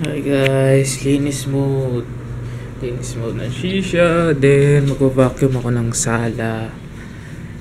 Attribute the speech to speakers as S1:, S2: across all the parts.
S1: Hi guys, linis mode. Linis mode ng shisha. Then, mag-vacuum ako ng sala.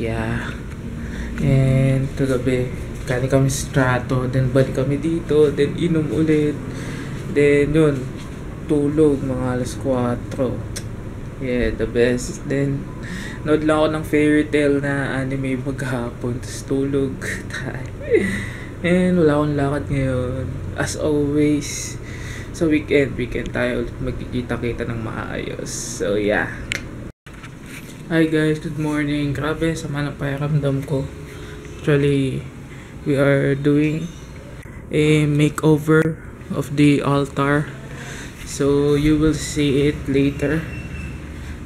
S1: Yeah. And, kagabi, kani kami strato. Then, balik kami dito. Then, inom ulit. Then, yun, tulog mga alas 4. Yeah, the best. Then, nood lang ako ng fairy tale na anime maghapon. Tapos tulog. And wala akong lakad ngayon. As always, sa weekend, weekend tayo ulit magkikita-kita ng maayos. So, yeah. Hi guys, good morning. Grabe, sama ng pakiramdam ko. Actually, we are doing a makeover of the altar. So, you will see it later.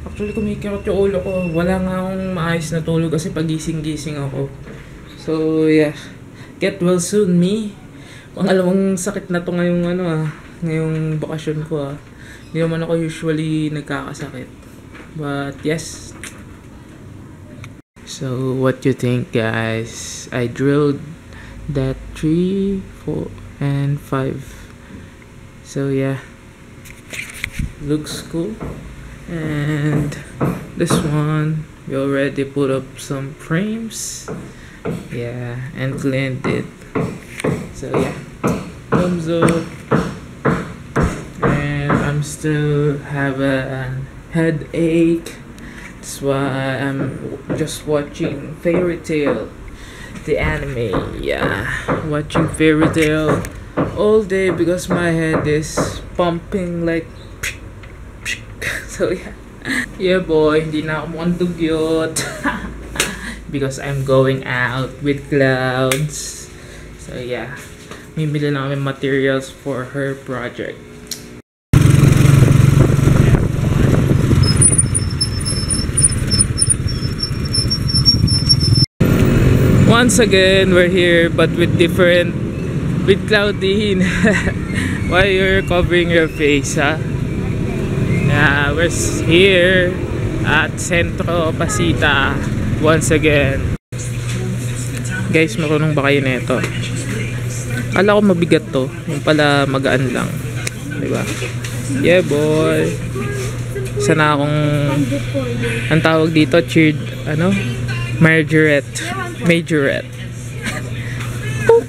S1: Actually, kumikirot yung ulo ko. Wala nga akong maayos na tulog kasi pagising-gising ako. So, yeah. Get well soon, me. Pangalawang sakit na to ngayong ano ah. Ngayong bakasyon ko ah. Hindi naman ako usually nagkakasakit. But, yes. So, what you think, guys? I drilled that 3, 4, and 5. So, yeah. Looks cool. And this one, we already put up some frames. Yeah, and cleaned it. So yeah, thumbs up. Still have a headache. That's why I'm just watching Fairy Tale, the anime. Yeah, watching Fairy Tale all day because my head is pumping like. So yeah. Yeah boy, hindi na ako mukhang dugyot. because I'm going out with clouds. So yeah, bibili na kami materials for her project. Once again, we're here but with different, with Claudine. Why you're covering your face, huh? Yeah, we're here at Centro Pasita once again. Guys, marunong ba kayo nito? Kala ko mabigat to. Yung pala magaan lang. Diba? Yeah, boy. Sana akong ang tawag dito, cheered, ano? Majorette. Majorette. Pook!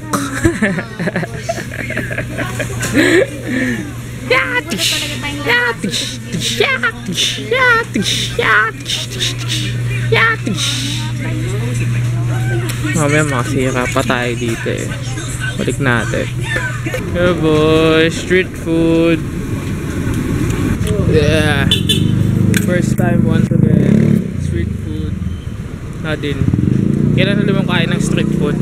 S1: Yatish! Yatish! Yatish! Yatish! Yatish! Yatish! Mamaya makasira pa tayo dito eh. Balik natin. Yeah boy, street food. Yeah. First time once again. Street food. Natin. Kailan na naman kain ng street food?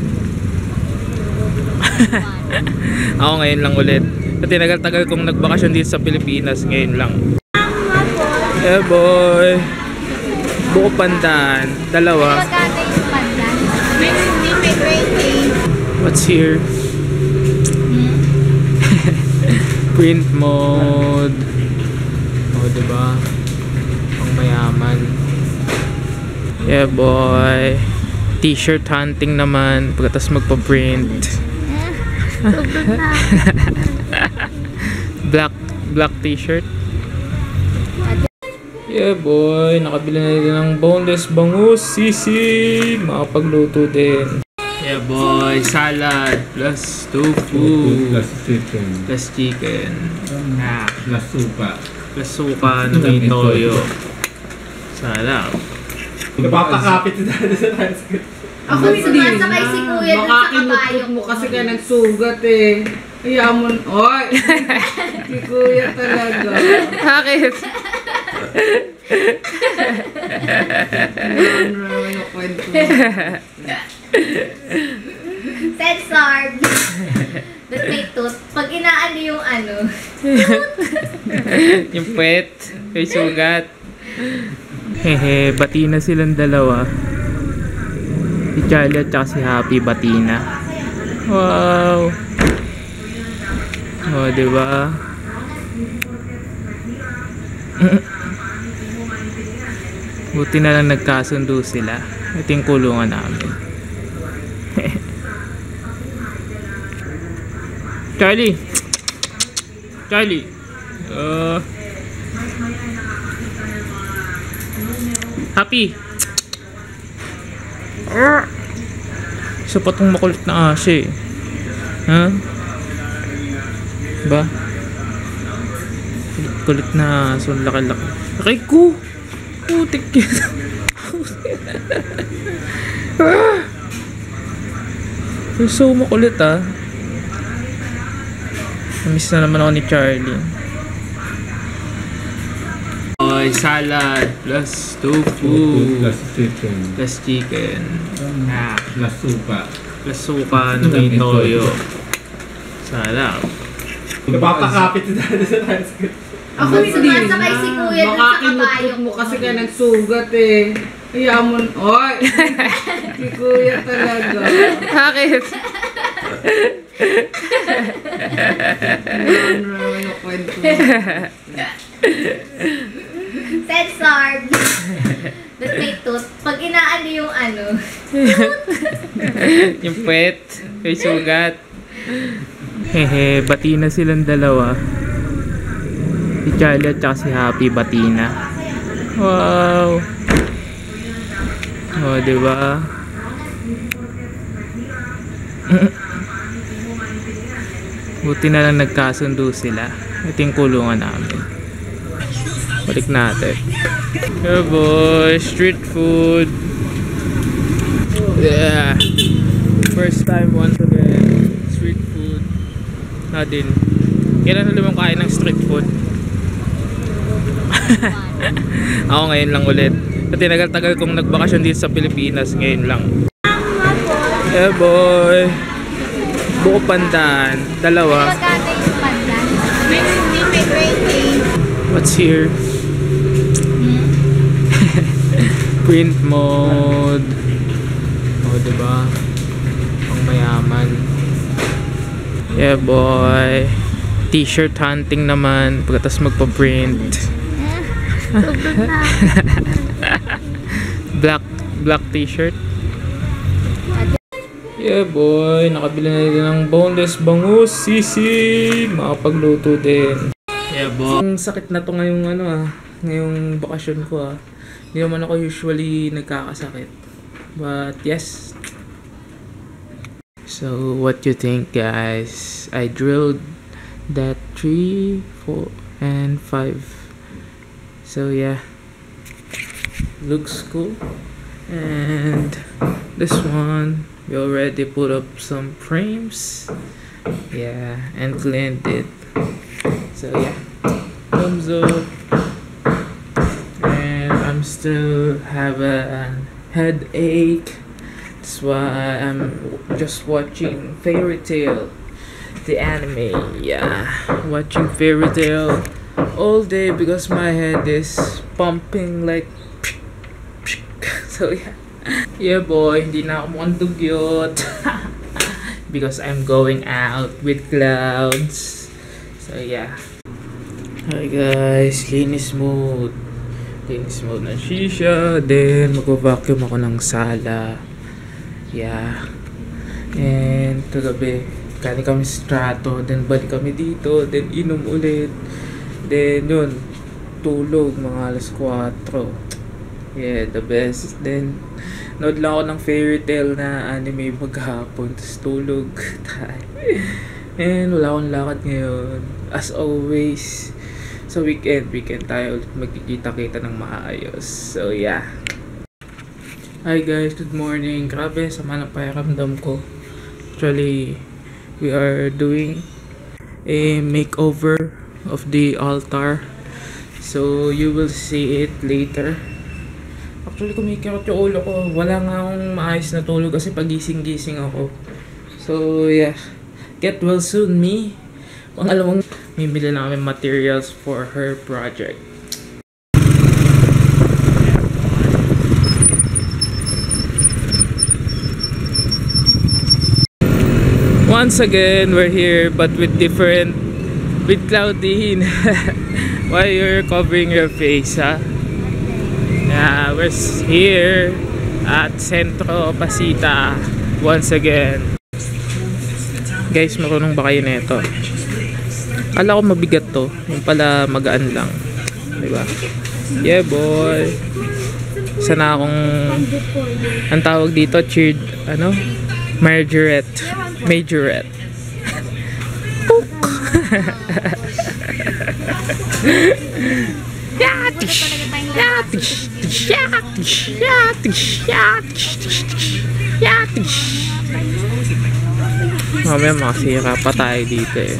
S1: Ako ngayon lang ulit. At tinagal-tagal kong nagbakasyon dito sa Pilipinas ngayon lang. Yeah boy. Buko pandan. Dalawa.
S2: Magkano yung pandan? May 50, may 20.
S1: What's here? Print mode. O, diba? Ang mayaman. Yeah, boy. T-shirt hunting naman. Pagkatas magpa-print. Black, black t-shirt. Yeah, boy. Nakabili na din ng boneless bangus. Sisi. Makapagluto din. Yeah, boy. Salad plus tofu.
S3: Plus chicken.
S1: Plus chicken. Ah,
S3: Plus supa.
S1: plus suka may toyo. Sarap.
S3: Napapakapit si Daddy sa transcript.
S2: Ako sumasakay si kuya dun sa kabayo
S4: kinutkot mo
S2: ko.
S4: kasi ka nagsugat eh. Kaya mo, oy! si kuya talaga.
S1: Bakit?
S2: Censored. Tapos may tooth. Pag inaano yung ano,
S1: Yung pet. May sugat. Hehe, bati na silang dalawa. Si Charlie at si Happy bati na. Wow! Oh, di ba? Buti na lang nagkasundo sila. Ito yung kulungan namin. Charlie! Charlie. Uh, happy. Isa pa tong makulit na asa eh. Ha? Ba? Kulit na aso. Laki-laki. Laki ko! Putik. Ah! You're so makulit ah. Namiss na naman ako ni Charlie. Oy, salad plus tofu
S3: Plus chicken.
S1: plus chicken. Ah,
S3: Plus supa.
S1: plus suka na may toyo. Salad.
S3: Napapakapit si dati sa transcript.
S4: Ako
S2: Kasi
S4: hindi
S2: sumasakay
S4: na.
S2: si Kuya dun sa kabayo
S4: mo kasi ka nagsugat eh. Kaya mo, oy! si Kuya talaga.
S1: Bakit?
S4: Ano naman ang kwento mo?
S2: Censored. That may tooth. Pag inaano yung ano,
S1: yung pet, may sugat. Hehe, bati na silang dalawa. Si Charlie at si Happy, bati na. Wow! Oh, di ba? Buti na lang nagkasundo sila. Ito yung kulungan namin. Balik natin. Oh boy, street food. Yeah. First time once again. Street food. Natin. Kailan na naman kain ng street food? Ako ngayon lang ulit. At tinagal-tagal kong nagbakasyon dito sa Pilipinas ngayon lang. Yeah boy. Buko pandan. Dalawa.
S2: magkano yung pandan? May 15, may 20.
S1: What's here? Print mode. Oh, diba? Ang mayaman. Yeah, boy. T-shirt hunting naman. Pagkatapos magpa-print. black black t-shirt. Yeah, boy. Nakabili na din ng boneless bangus. Sisi. Makapagluto din. Yeah, boy. Ang sakit na to ngayong ano ah. Ngayong bakasyon ko ah. Hindi naman ako usually nagkakasakit. But yes. So, what you think guys? I drilled that 3, 4, and 5. So yeah. Looks cool. And this one, we already put up some frames. Yeah, and cleaned it. So yeah, thumbs up. I'm still have a headache. That's why I'm just watching Fairy Tale, the anime. Yeah, watching Fairy Tale all day because my head is pumping like. So yeah. Yeah boy, hindi na ako mukhang dugyot. because I'm going out with clouds. So yeah. Hi guys, linis mode. Linis mode ng shisha. Then magva-vacuum ako ng sala. Yeah. And kagabi, kani kami strato. Then balik kami dito. Then inom ulit. Then yun, tulog mga alas 4. Yeah, the best. Then, nood lang ako ng fairy tale na anime maghapon. Tapos tulog. And wala akong lakad ngayon. As always, sa weekend, weekend tayo ulit magkikita-kita ng maayos. So, yeah. Hi guys, good morning. Grabe, sama ng pakiramdam ko. Actually, we are doing a makeover of the altar. So, you will see it later. Actually, kumikirot yung ulo ko. Wala nga akong maayos na tulog kasi pagising-gising ako. So, yeah. Get well soon, me. Pangalawang, mimili na kami materials for her project. Once again, we're here but with different, with Claudine. Why you're covering your face, ha? Yeah, we're here at Centro Pasita once again. Guys, marunong ba kayo nito? Kala ko mabigat to. Yung pala magaan lang. Diba? Yeah, boy. Sana akong... Ang tawag dito, cheered, ano? Majorette. Majorette. Pook! Yatish! Yatish! Yatish! Yatish! Yatish! Yatish! Mamaya makasira pa tayo dito eh.